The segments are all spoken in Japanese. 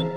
you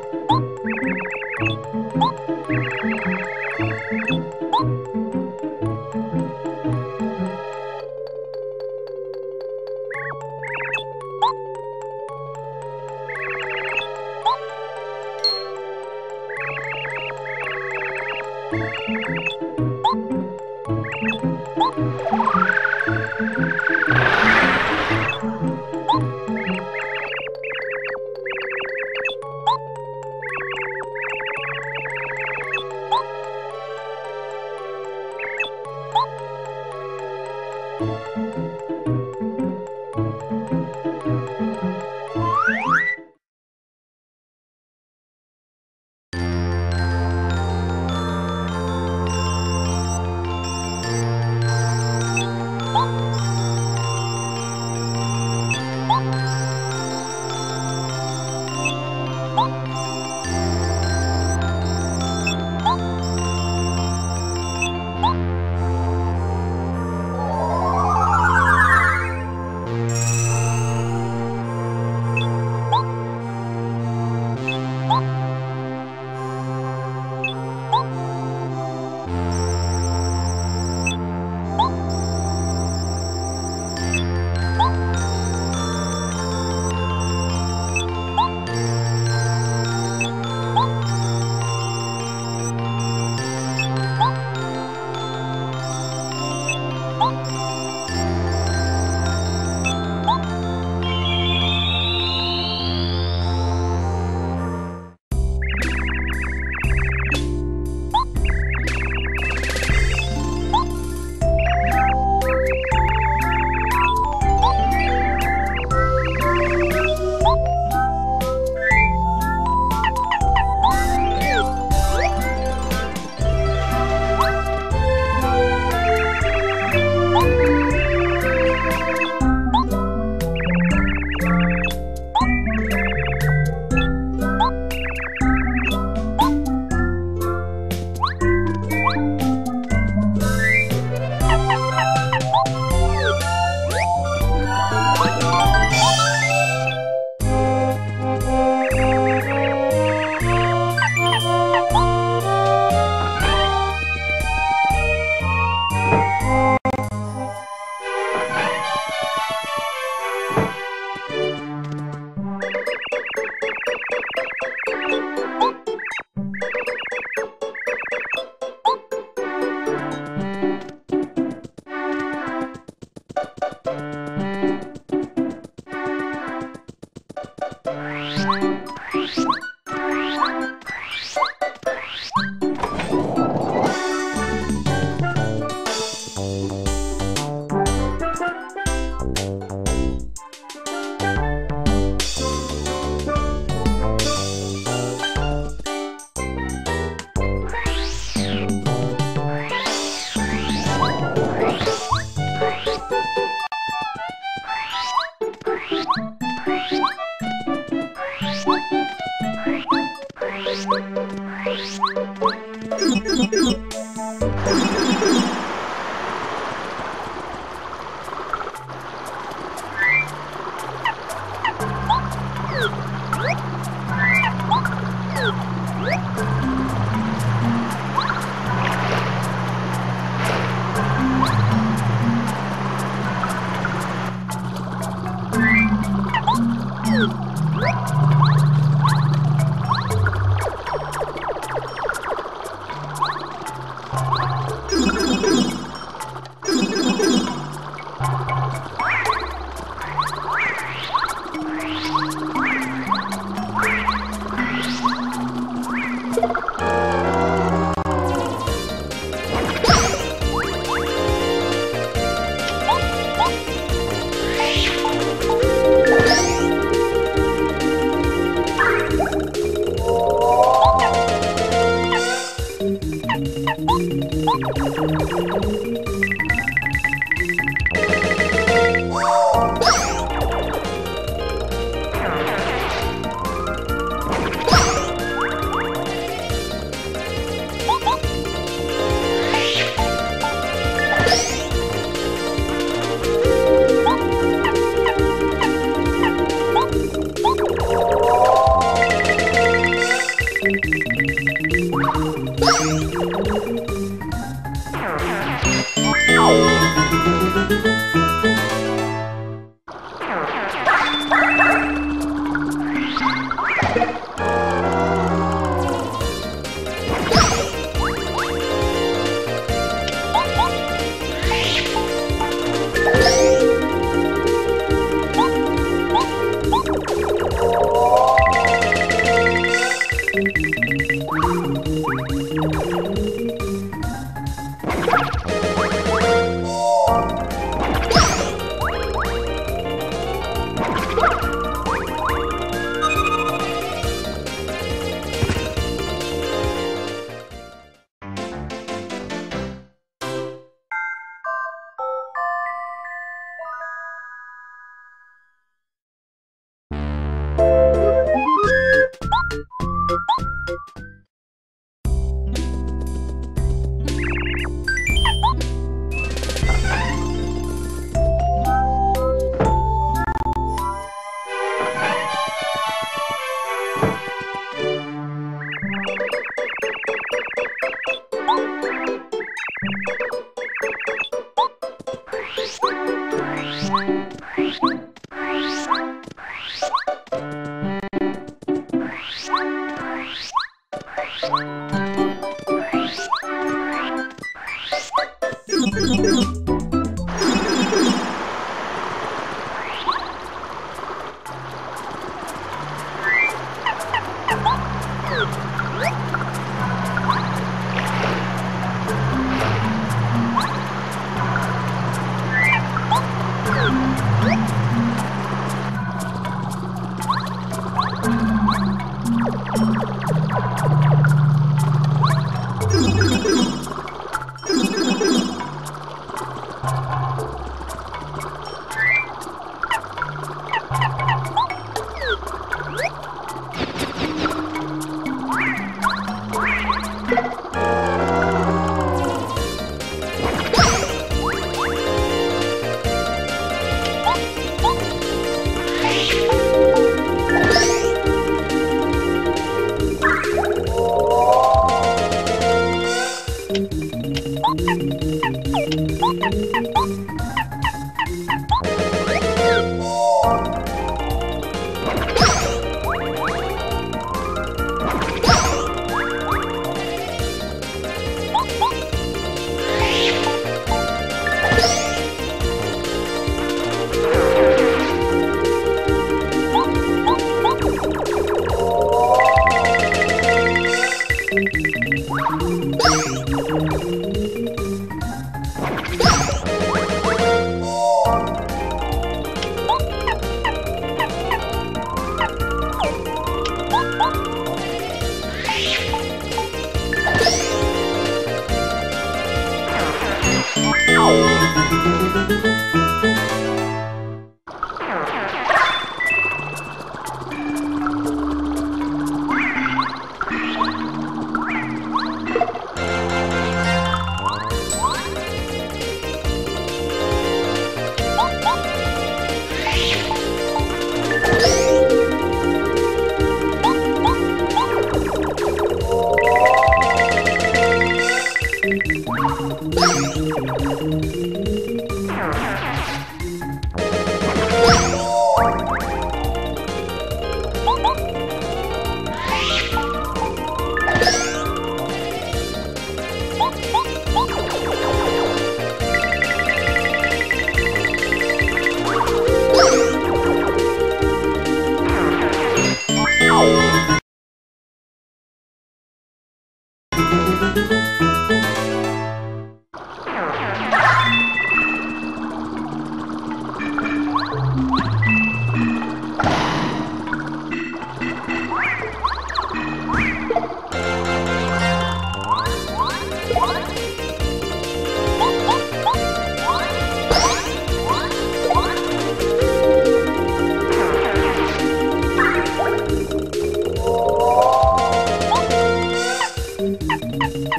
Música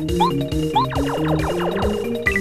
Thank you.